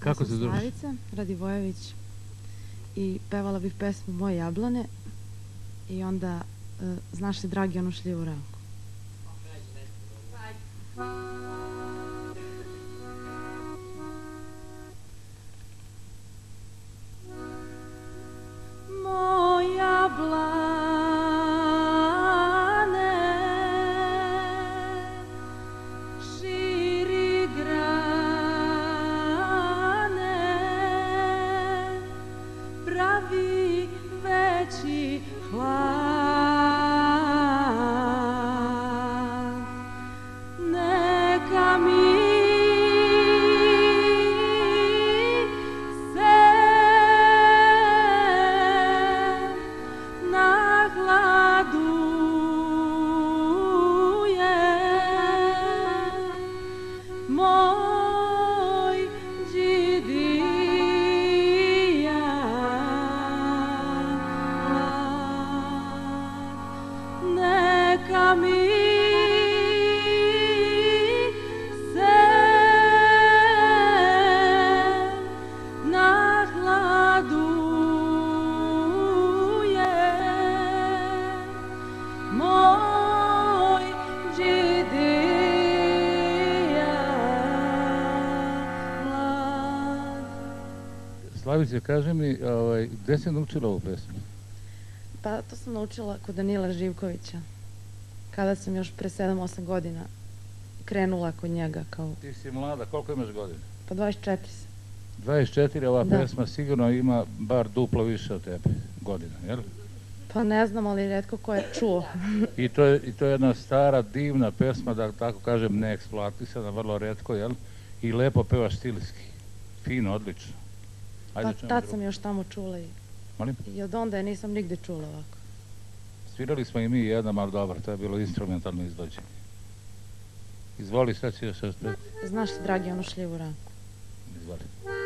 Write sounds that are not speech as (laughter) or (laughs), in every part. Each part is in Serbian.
Kako se zoveš? Slavica Radivojević i pevala bih pesmu Moje jablane i onda e, Znaš li dragi onu šljivu ranku. Moja Slavice, kaži mi, ovaj, gde si naučila ovu pesmu? Pa to sam naučila kod Danila Živkovića. Kada sam još pre 7-8 godina krenula kod njega kao Ti si mlada, koliko imaš godina? pa 24 sam. 24, ova Da. pesma sigurno ima bar duplo više od tebe godina, jel? Pa ne znam, ali redko ko je čuo. I to, je, I to je jedna stara, divna pesma, da tako kažem, neeksploatisana, vrlo redko, jel? I lepo pevaš stilski. Fino, odlično. Pa Ajde, čujemo tad sam još tamo čula i, Molim? i od onda je nisam nigde čula ovako. Svirali smo i mi jednom, ali dobro, to je bilo instrumentalno izvođenje. Izvoli, šta će još? Znaš dragi, onu šljivu ranku? Izvoli.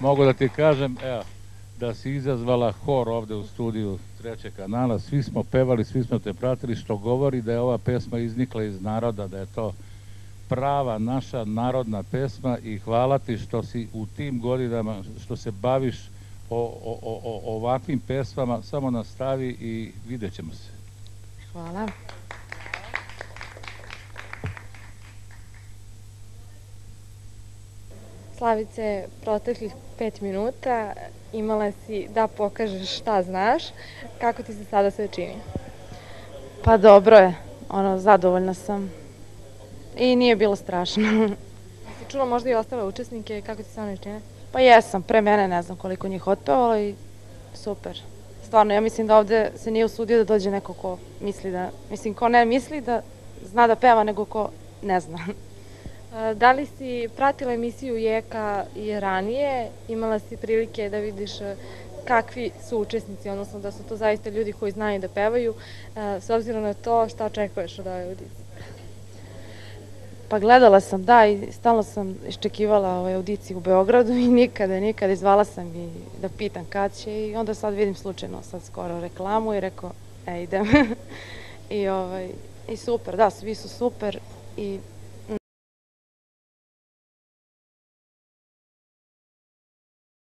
Mogu da ti kažem, evo, da si izazvala hor ovde u studiju trećeg kanala, svi smo pevali, svi smo te pratili, što govori da je ova pesma iznikla iz naroda, da je to prava naša narodna pesma i hvala ti što si u tim godinama, što se baviš o, o, o, o ovakvim pesmama, samo nastavi i vidjet ćemo se. Hvala. Slavice, proteklih pet minuta imala si da pokažeš šta znaš. Kako ti se sada sve čini? Pa dobro je, ono, zadovoljna sam. I nije bilo strašno. (laughs) Si čula možda i ostale učesnike, kako ti se one čine? pa jesam, pre mene ne znam koliko njih otpevalo i super. Stvarno, ja mislim da ovde se nije usudio da dođe neko ko misli da, mislim, ko ne misli da zna da peva, nego ko ne zna. (laughs) Da li si pratila emisiju Jeka i ranije? Imala si prilike da vidiš e, kakvi su učesnici, odnosno da su to zaista ljudi koji znaju da pevaju. E, S obzirom na to, šta očekuješ od ove audicije? Pa gledala sam, da, i stalno sam iščekivala ovaj audiciju u Beogradu i nikada, nikada. Izvala sam i da pitam kad će i onda sad vidim slučajno sad skoro reklamu i rekao, e, idem. (laughs) I, ovaj, I super, da, svi su super i